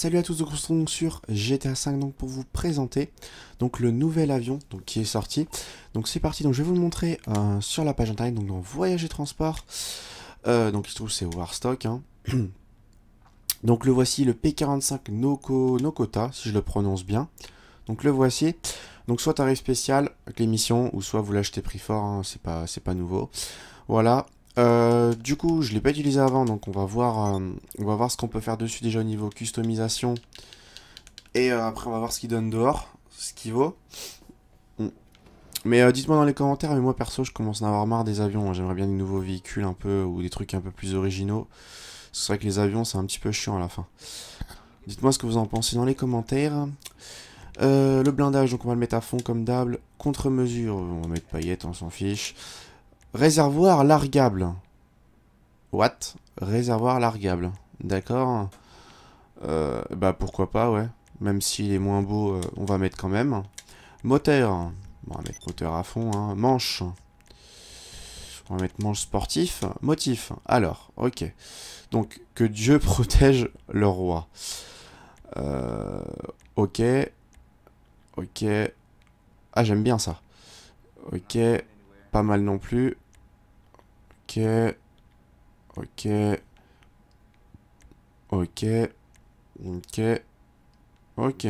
Salut à tous, donc on se retrouve sur GTA 5 donc pour vous présenter donc le nouvel avion qui est sorti. Donc c'est parti, donc je vais vous le montrer euh, sur la page internet donc dans Voyage et Transport. Euh, donc il se trouve c'est Warstock. Hein. donc le voici le P45 Noko Nokota si je le prononce bien. Donc le voici. Donc soit tarif spécial avec l'émission ou soit vous l'achetez prix fort, hein, c'est pas c'est pas nouveau. Voilà, euh, du coup, je ne l'ai pas utilisé avant, donc on va voir, euh, on va voir ce qu'on peut faire dessus déjà au niveau customisation. Et euh, après, on va voir ce qu'il donne dehors, ce qu'il vaut. Mm. Mais dites-moi dans les commentaires, mais moi perso, je commence à avoir marre des avions. J'aimerais bien des nouveaux véhicules un peu, ou des trucs un peu plus originaux. C'est vrai que les avions, c'est un petit peu chiant à la fin. Dites-moi ce que vous en pensez dans les commentaires. le blindage, donc on va le mettre à fond comme d'hab. Contre-mesure, on va mettre paillettes, on s'en fiche. Réservoir largable. What? Réservoir largable. D'accord. Euh, bah pourquoi pas, ouais. Même s'il est moins beau, euh, on va mettre quand même. Moteur. on va mettre moteur à fond. Hein. Manche. On va mettre manche sportif. Motif. Alors, ok. Donc, que Dieu protège le roi. Euh, ok. Ok. Ah, j'aime bien ça. Ok. Pas mal non plus. Ok. Ok. Ok. Ok. Ok.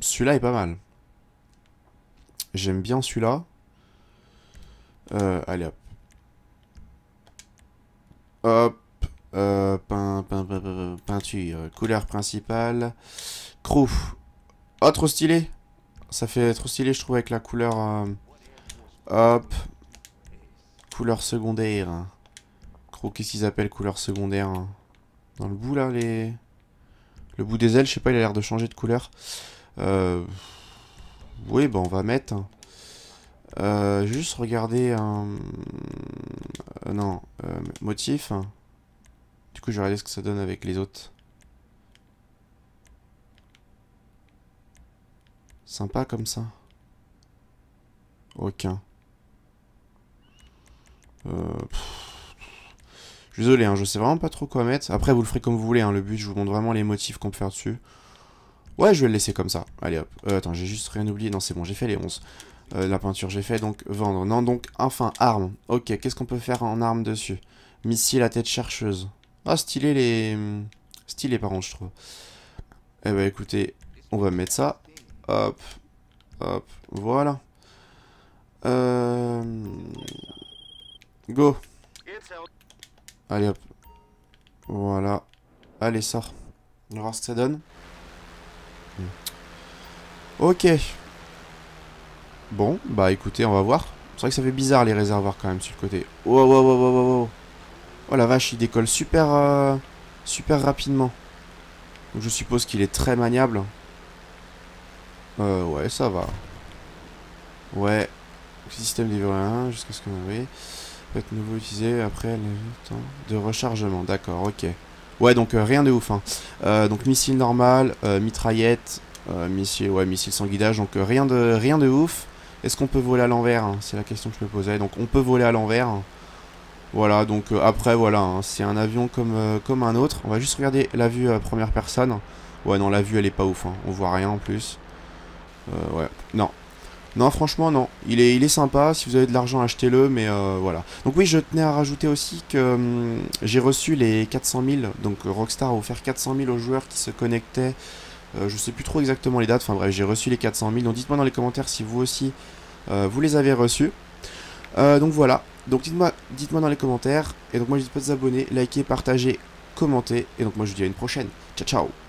Celui-là est pas mal. J'aime bien celui-là. Euh, allez hop. Hop. Euh, peinture. Couleur principale. Crew. Oh, trop stylé. Ça fait trop stylé, je trouve, avec la couleur... Euh, Hop. Couleur secondaire. Gros, qu'est-ce qu'ils appellent couleur secondaire hein? Dans le bout, là, les... Le bout des ailes, je sais pas, il a l'air de changer de couleur. Euh... Oui, bah on va mettre. Euh, juste regarder un... Euh, non, euh, motif. Du coup, je vais regarder ce que ça donne avec les autres. Sympa comme ça. Aucun. Euh, je suis désolé, hein, je sais vraiment pas trop quoi mettre. Après, vous le ferez comme vous voulez. Hein, le but, je vous montre vraiment les motifs qu'on peut faire dessus. Ouais, je vais le laisser comme ça. Allez hop. Euh, attends, j'ai juste rien oublié. Non, c'est bon, j'ai fait les 11. Euh, la peinture, j'ai fait donc vendre. Non, donc, enfin, arme. Ok, qu'est-ce qu'on peut faire en arme dessus? Missile à tête chercheuse. Ah, stylé les... Stylé, par contre, je trouve. Eh ben, écoutez, on va mettre ça. Hop. Hop. Voilà. Euh... Go. Allez hop. Voilà. Allez, sort. On va voir ce que ça donne. Ok. Bon, bah écoutez, on va voir. C'est vrai que ça fait bizarre les réservoirs quand même sur le côté. Oh, oh, oh, oh, oh, oh. Oh la vache, il décolle super, euh, super rapidement. Donc je suppose qu'il est très maniable. Euh, ouais, ça va. Ouais. Système d'évolution 1 jusqu'à ce qu'on... Oui peut être nouveau utilisé après le temps de rechargement. D'accord, ok. Ouais, donc euh, rien de ouf. Hein. Euh, donc missile normal, euh, mitraillette, missile, ouais, missile sans guidage. Donc rien de rien de ouf. Est-ce qu'on peut voler à l'envers hein? C'est la question que je me posais. Donc on peut voler à l'envers. Voilà, donc après voilà, hein, c'est un avion comme, comme un autre. On va juste regarder la vue à première personne. Ouais, non, la vue elle est pas ouf. On voit rien en plus. ouais, non, non, franchement, non. Il est, il est sympa. Si vous avez de l'argent, achetez-le. Mais euh, voilà. Donc oui, je tenais à rajouter aussi que hum, j'ai reçu les 400 000. Donc Rockstar a offert 400 000 aux joueurs qui se connectaient. Euh, je sais plus trop exactement les dates. Enfin bref, j'ai reçu les 400 000. Donc dites-moi dans les commentaires si vous aussi, euh, vous les avez reçus. donc voilà. Donc dites-moi dites -moi dans les commentaires. Et donc moi, je dis pas de vous abonner, liker, partager, commenter. Et donc moi, je vous dis à une prochaine. Ciao, ciao